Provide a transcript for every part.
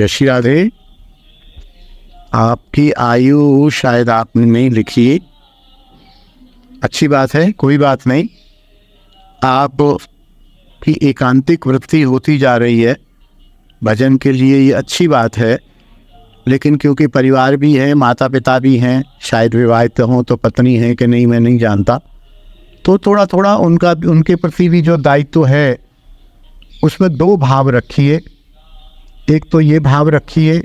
जय श्री राधे। आपकी आयु शायद आपने नहीं लिखी। अच्छी बात है, कोई बात नहीं। आप की एकांतिक वृत्ति होती जा रही है। भजन के लिए ये अच्छी बात है, लेकिन क्योंकि परिवार भी है माता पिता भी हैं, शायद विवाहित हों तो पत्नी है कि नहीं, मैं नहीं जानता। तो थोड़ा थोड़ा उनका, उनके प्रति भी जो दायित्व है, उसमें दो भाव रखिए। एक तो ये भाव रखिए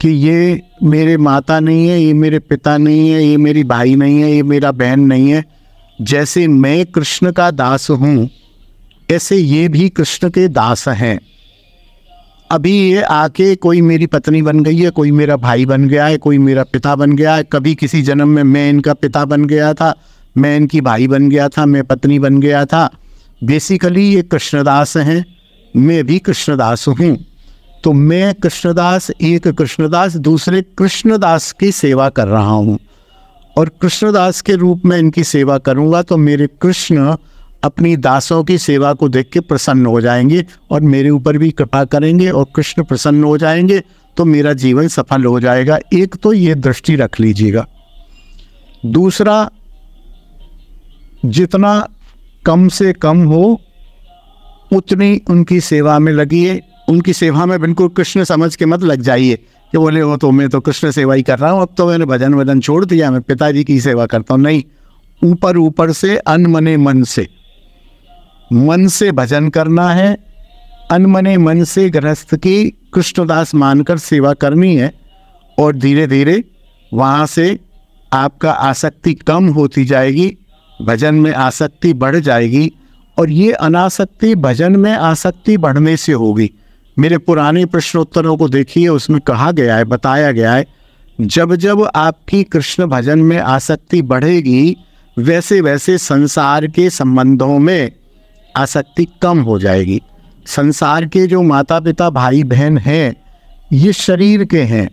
कि ये मेरे माता नहीं है, ये मेरे पिता नहीं है, ये मेरी भाई नहीं है, ये मेरा बहन नहीं है। जैसे मैं कृष्ण का दास हूँ, ऐसे ये भी कृष्ण के दास हैं। अभी ये आके कोई मेरी पत्नी बन गई है, कोई मेरा भाई बन गया है, कोई मेरा पिता बन गया है। कभी किसी जन्म में मैं इनका पिता बन गया था, मैं इनकी भाई बन गया था, मैं पत्नी बन गया था। बेसिकली ये कृष्णदास हैं। मैं भी कृष्णदास हूँ। तो मैं कृष्णदास, एक कृष्णदास, दूसरे कृष्णदास की सेवा कर रहा हूँ। और कृष्णदास के रूप में इनकी सेवा करूँगा तो मेरे कृष्ण अपनी दासों की सेवा को देख के प्रसन्न हो जाएँगे और मेरे ऊपर भी कृपा करेंगे और कृष्ण प्रसन्न हो जाएँगे तो मेरा जीवन सफल हो जाएगा। एक तो ये दृष्टि रख लीजिएगा। दूसरा, जितना कम से कम हो उतनी उनकी सेवा में लगिए। उनकी सेवा में बिल्कुल कृष्ण समझ के मत लग जाइए। कि बोले, वो तो मैं तो कृष्ण सेवा ही कर रहा हूँ। अब तो मैंने भजन वज़न छोड़ दिया। मैं पिताजी की सेवा करता हूँ। नहीं, ऊपर ऊपर से अनमने मन से। मन से भजन करना है। अनमने मन से गृहस्थ की कृष्णदास मानकर सेवा करनी है। और धीरे धीरे वहाँ से आपका आसक्ति कम होती जाएगी। भजन में आसक्ति बढ़ जाएगी। और ये अनासक्ति भजन में आसक्ति बढ़ने से होगी। मेरे पुराने प्रश्नोत्तरों को देखिए, उसमें कहा गया है, बताया गया है, जब जब आपकी कृष्ण भजन में आसक्ति बढ़ेगी वैसे वैसे संसार के संबंधों में आसक्ति कम हो जाएगी। संसार के जो माता पिता भाई बहन हैं, ये शरीर के हैं।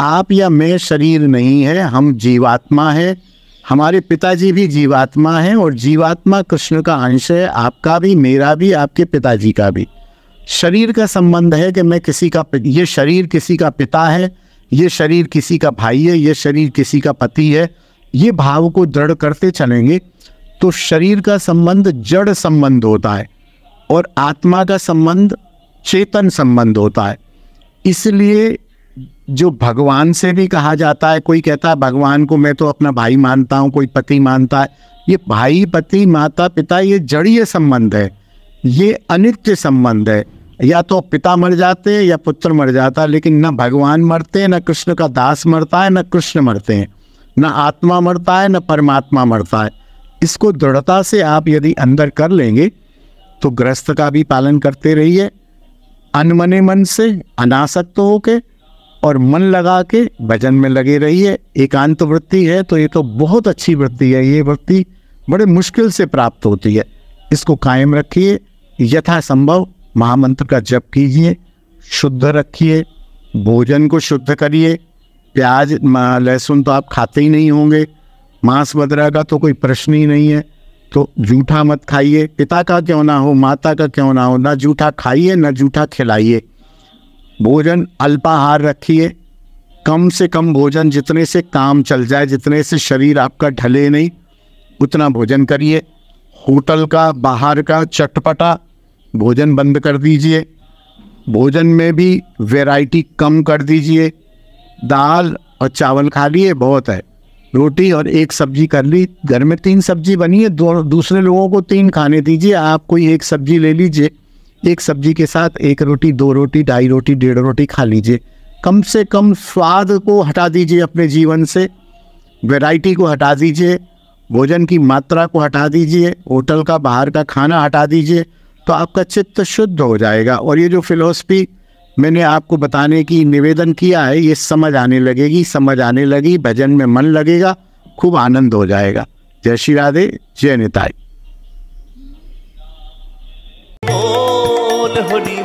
आप या मैं शरीर नहीं है, हम जीवात्मा है हमारे पिताजी भी जीवात्मा हैं और जीवात्मा कृष्ण का अंश है, आपका भी, मेरा भी, आपके पिताजी का भी। शरीर का संबंध है कि मैं किसी का ये शरीर किसी का पिता है, ये शरीर किसी का भाई है, ये शरीर किसी का पति है, ये भाव को दृढ़ करते चलेंगे तो शरीर का संबंध जड़ संबंध होता है और आत्मा का संबंध चेतन संबंध होता है। इसलिए जो भगवान से भी कहा जाता है, कोई कहता है, भगवान को मैं तो अपना भाई मानता हूँ, कोई पति मानता है। ये भाई, पति, माता, पिता, ये जड़ीय संबंध है, ये अनित्य संबंध है। या तो पिता मर जाते हैं या पुत्र मर जाता है, लेकिन न भगवान मरते हैं, न कृष्ण का दास मरता है, न कृष्ण मरते हैं। न आत्मा मरता है, न परमात्मा मरता है। इसको दृढ़ता से आप यदि अंदर कर लेंगे तो ग्रस्त का भी पालन करते रहिए। अनमने मन से अनासक्त होके और मन लगा के भजन में लगे रहिए। एकांत वृत्ति है तो ये तो बहुत अच्छी वृत्ति है। ये वृत्ति बड़े मुश्किल से प्राप्त होती है। इसको कायम रखिए। यथासंभव महामंत्र का जप कीजिए। शुद्ध रखिए। भोजन को शुद्ध करिए। प्याज लहसुन तो आप खाते ही नहीं होंगे। मांस वगैरह का तो कोई प्रश्न ही नहीं है। तो जूठा मत खाइए। पिता का क्यों ना हो, माता का क्यों ना हो? ना जूठा खाइए, ना जूठा खिलाइए। भोजन अल्पाहार रखिए। कम से कम भोजन जितने से काम चल जाए, जितने से शरीर आपका ढले नहीं, उतना भोजन करिए। होटल का, बाहर का चटपटा भोजन बंद कर दीजिए। भोजन में भी वैरायटी कम कर दीजिए। दाल और चावल खा लिए, बहुत है। रोटी और एक सब्ज़ी कर ली, घर में तीन सब्ज़ी बनी है दूसरे लोगों को तीन खाने दीजिए, आप कोई एक सब्ज़ी ले लीजिए। एक सब्ज़ी के साथ एक रोटी, दो रोटी, ढाई रोटी, डेढ़ रोटी खा लीजिए। कम से कम स्वाद को हटा दीजिए अपने जीवन से, वैरायटी को हटा दीजिए, भोजन की मात्रा को हटा दीजिए, होटल का, बाहर का खाना हटा दीजिए तो आपका चित्त शुद्ध हो जाएगा। और ये जो फिलोसफी मैंने आपको बताने की निवेदन किया है, ये समझ आने लगेगी, समझ आने लगी, भजन में मन लगेगा, खूब आनंद हो जाएगा। जय श्री राधे, जय निताई। হরি